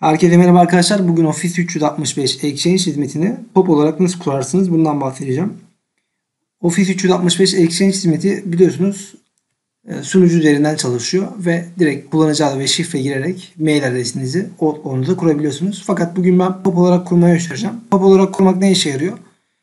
Herkese merhaba arkadaşlar. Bugün Office 365 Exchange hizmetini POP olarak nasıl kurarsınız bundan bahsedeceğim. Office 365 Exchange hizmeti biliyorsunuz e, sunucu üzerinden çalışıyor ve direkt kullanıcı adı ve şifre girerek mail adresinizi Outlook'unuza kurabiliyorsunuz. Fakat bugün ben POP olarak kurmayı göstereceğim. POP olarak kurmak ne işe yarıyor?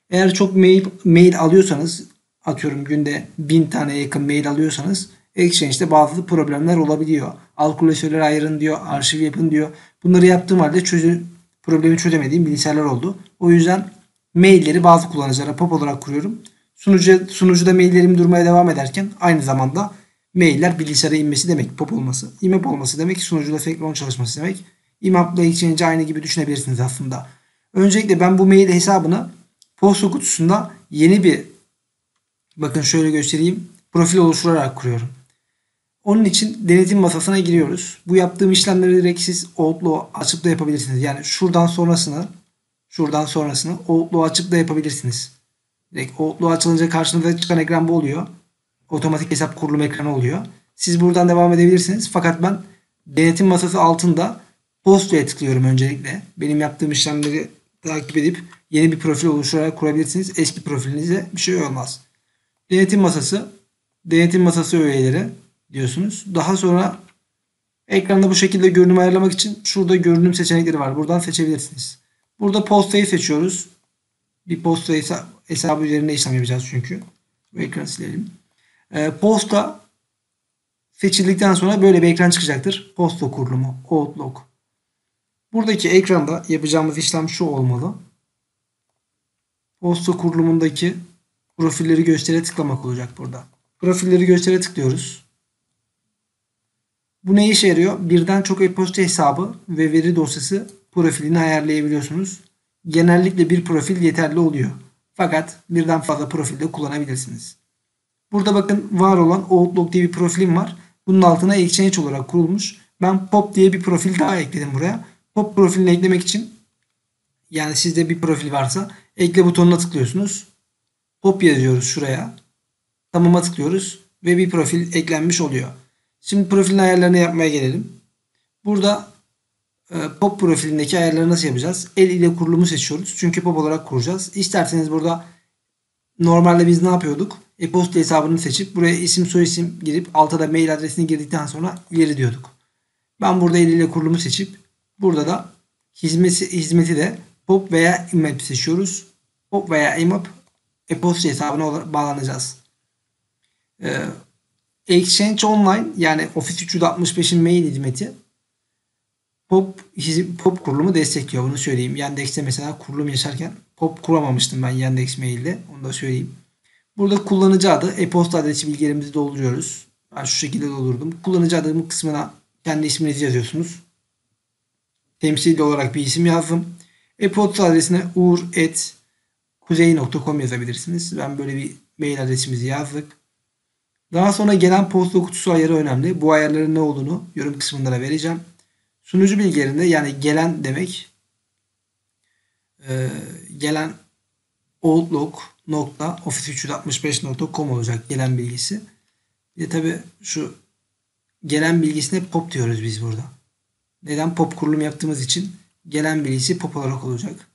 Eğer çok mail, mail alıyorsanız atıyorum günde 1000 tane yakın mail alıyorsanız Exchange'de bazı problemler olabiliyor. Al klasörleri ayırın diyor, arşiv yapın diyor. Bunları yaptığım halde çözü, problemi çözemediğim bilgisayarlar oldu. O yüzden mailleri bazı kullanıcılara pop olarak kuruyorum. Sunucu, sunucuda maillerim durmaya devam ederken aynı zamanda mailler bilgisayara inmesi demek pop olması. IMAP olması demek sunucuda senkron çalışması demek. IMAP'la Exchange aynı gibi düşünebilirsiniz aslında. Öncelikle ben bu mail hesabını posta kutusunda yeni bir bakın şöyle göstereyim profil oluşturarak kuruyorum. Onun için denetim masasına giriyoruz. Bu yaptığım işlemleri direkt siz Outlook açıp da yapabilirsiniz. Yani şuradan sonrasını şuradan sonrasını Outlook açıp da yapabilirsiniz. Direkt Outlook açılınca karşınıza çıkan ekran bu oluyor. Otomatik hesap kurulum ekranı oluyor. Siz buradan devam edebilirsiniz. Fakat ben denetim masası altında postaya tıklıyorum öncelikle. Benim yaptığım işlemleri takip edip yeni bir profil oluşturarak kurabilirsiniz. Eski profilinize bir şey olmaz. Denetim masası, denetim masası üyeleri, diyorsunuz. Daha sonra ekranda bu şekilde görünüm ayarlamak için şurada görünüm seçenekleri var. Buradan seçebilirsiniz. Burada postayı seçiyoruz. Bir posta hesabı üzerinde işlem yapacağız çünkü. Bu ekranı silelim. Ee, posta seçildikten sonra böyle bir ekran çıkacaktır. Posta kurulumu, Outlook. Buradaki ekranda yapacağımız işlem şu olmalı. Posta kurulumundaki profilleri göstere tıklamak olacak burada. Profilleri göstere tıklıyoruz. Bu ne işe yarıyor? Birden çok e-posta hesabı ve veri dosyası profilini ayarlayabiliyorsunuz. Genellikle bir profil yeterli oluyor. Fakat birden fazla profilde kullanabilirsiniz. Burada bakın var olan Outlook diye bir profilim var. Bunun altına Exchange olarak kurulmuş. Ben Pop diye bir profil daha ekledim buraya. Pop profilini eklemek için yani sizde bir profil varsa ekle butonuna tıklıyorsunuz. Pop yazıyoruz şuraya. Tamama tıklıyoruz ve bir profil eklenmiş oluyor. Şimdi profilin ayarlarını yapmaya gelelim. Burada e, pop profilindeki ayarları nasıl yapacağız? El ile kurulumu seçiyoruz. Çünkü pop olarak kuracağız. İsterseniz burada normalde biz ne yapıyorduk? E-posta hesabını seçip buraya isim soyisim girip alta da mail adresini girdikten sonra ileri diyorduk. Ben burada el ile kurulumu seçip burada da hizmeti, hizmeti de pop veya imap seçiyoruz. Pop veya imap e-posta hesabına bağlanacağız. Ee, Exchange Online yani Office 365'in mail hizmeti POP, POP kurulumu destekliyor. Bunu söyleyeyim. Yandex'te mesela kurulum yaşarken POP kuramamıştım ben Yandex mailde. Onu da söyleyeyim. Burada kullanıcı adı, e-posta adresi bilgilerimizi dolduruyoruz. Ben şu şekilde doldurdum. Kullanıcı adımı kısmına kendi isminizi yazıyorsunuz. Temsili olarak bir isim yazdım. E-posta adresine uğur.kuzey.com yazabilirsiniz. Ben böyle bir mail adresimizi yazdık. Daha sonra gelen posta kutusu ayarı önemli. Bu ayarların ne olduğunu yorum kısmında da vereceğim. Sunucu bilgilerinde yani gelen demek e, gelen outlook.office365.com olacak gelen bilgisi. Bir de tabi şu gelen bilgisine pop diyoruz biz burada. Neden? Pop kurulum yaptığımız için gelen bilgisi pop olarak olacak.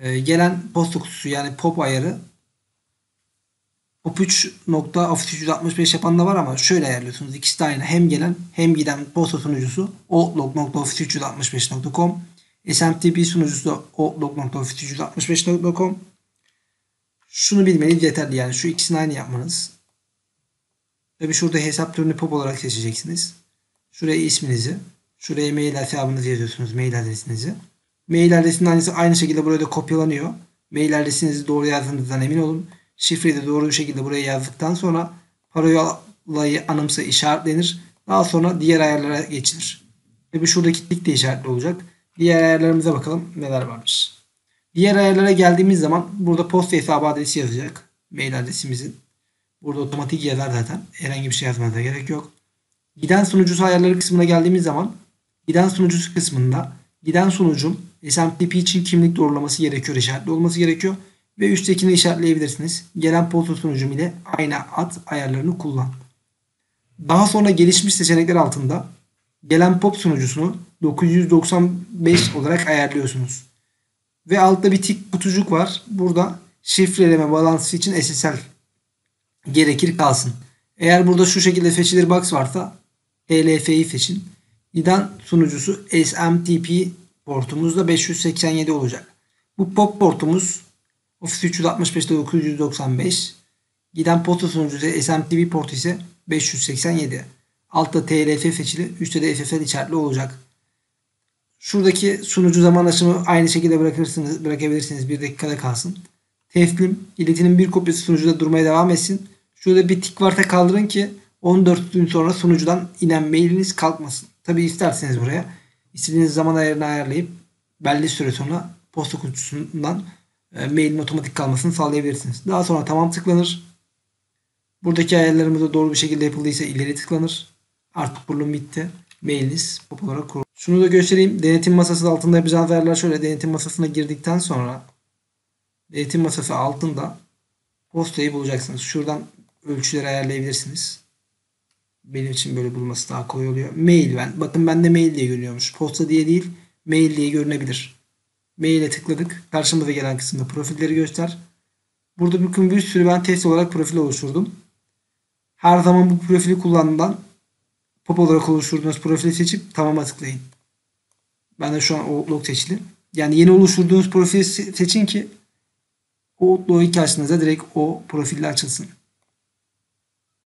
E, gelen posta kutusu yani pop ayarı Pop3 nokta Office 365 yapan da var ama şöyle ayarlıyorsunuz. İkisi de aynı. Hem gelen hem giden posta sunucusu outlook.office365.com SMTP sunucusu da outlook.office365.com Şunu bilmeniz yeterli yani. Şu ikisini aynı yapmanız. Tabi şurada hesap türünü pop olarak seçeceksiniz. Şuraya isminizi, şuraya mail hesabınızı yazıyorsunuz. Mail adresinizi. Mail adresinin aynısı aynı şekilde burada kopyalanıyor. Mail adresinizi doğru yazdığınızdan emin olun. Şifreyi de doğru bir şekilde buraya yazdıktan sonra parolayı anımsa işaretlenir. Daha sonra diğer ayarlara geçilir. Ve şuradaki tik de işaretli olacak. Diğer ayarlarımıza bakalım neler varmış. Diğer ayarlara geldiğimiz zaman burada posta hesabı adresi yazacak. Mail adresimizin. Burada otomatik yazar zaten. Herhangi bir şey yazmaya gerek yok. Giden sunucusu ayarları kısmına geldiğimiz zaman giden sunucusu kısmında giden sunucum SMTP için kimlik doğrulaması gerekiyor. işaretli olması gerekiyor ve üsttekini işaretleyebilirsiniz. Gelen posta sunucum ile aynı ad ayarlarını kullan. Daha sonra gelişmiş seçenekler altında gelen pop sunucusunu 995 olarak ayarlıyorsunuz. Ve altta bir tik butucuk var. Burada şifreleme balansı için SSL gerekir kalsın. Eğer burada şu şekilde seçilir box varsa HLF'yi seçin. İDAN sunucusu SMTP portumuz da 587 olacak. Bu pop portumuz Office 365'te 995. Giden posta sunucusu SMTP portu ise 587. Altta TLF seçili, üstte de SSL içerikli olacak. Şuradaki sunucu zaman aşımı aynı şekilde bırakırsınız, bırakabilirsiniz. Bir dakikada kalsın. Teslim, iletinin bir kopyası sunucuda durmaya devam etsin. Şurada bir tik varsa kaldırın ki 14 gün sonra sunucudan inen mailiniz kalkmasın. Tabi isterseniz buraya istediğiniz zaman ayarını ayarlayıp belli süre sonra posta kutusundan mailin otomatik kalmasını sağlayabilirsiniz. Daha sonra tamam tıklanır. Buradaki ayarlarımız da doğru bir şekilde yapıldıysa ileri tıklanır. Artık kurulum bitti. Mailiniz pop olarak kurulur. Şunu da göstereyim. Denetim masası altında yapacağınız ayarlar şöyle. Denetim masasına girdikten sonra denetim masası altında postayı bulacaksınız. Şuradan ölçüleri ayarlayabilirsiniz. Benim için böyle bulması daha kolay oluyor. Mail ben. Bakın bende mail diye görünüyormuş. Posta diye değil mail diye görünebilir. Maile tıkladık. Karşımıza gelen kısımda profilleri göster. Burada bakın bir sürü ben test olarak profil oluşturdum. Her zaman bu profili kullandığından pop olarak oluşturduğunuz profili seçip tamama tıklayın. Ben de şu an Outlook seçili. Yani yeni oluşturduğunuz profili seçin ki Outlook açtığınızda direkt o profille açılsın.